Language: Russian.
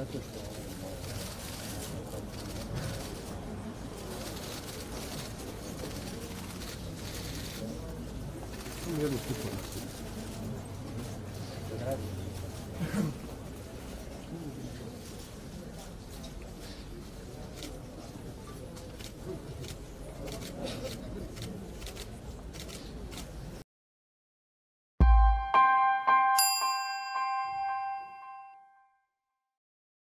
Ну, я не.